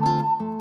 you